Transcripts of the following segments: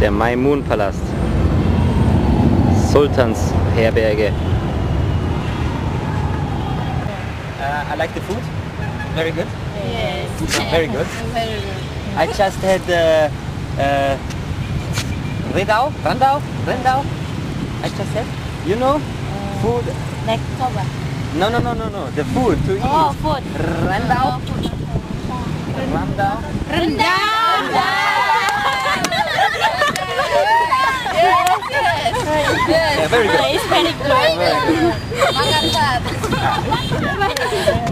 Der Maimun Palast. Sultans Herberge. Uh, I like the food. Very good. Yes. Very good. Very good. I just had uh, uh, Redau, Randau, Rendau. I just had. You know, food. Like coba. No, no, no, no, no. The food to eat. Oh, food. Rendau, Randau. Rendang. Yeah, very good. It's very good. Very good. Mantap.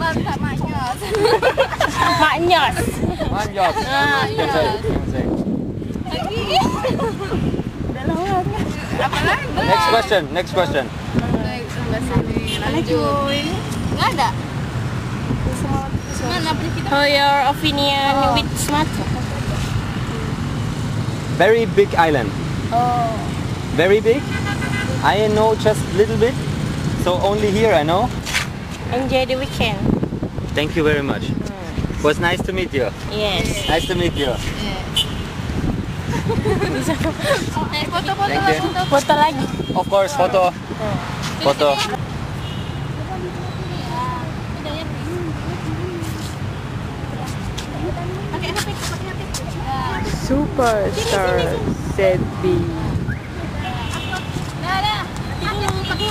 Mantap maknyos. Maknyos. Manjot. You can say, yes. you can say. Lagi. Apa lagi? Next question, next question. Lanjut. Nggak ada. Mana beli kita? For your opinion uh, Oh. with Sumatra? Very big island. Oh. Very big. I know just little bit. So only here I know. Enjoy the weekend. Thank you very much. Mm. Was nice to meet you. Yes. Nice to meet you. Foto-foto Thank lah, you. foto. Foto lagi. Of course, foto. Foto. Mm. Pakai HP, pakai HP. Superstar Sedbi.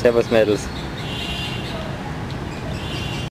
Servus Mädels.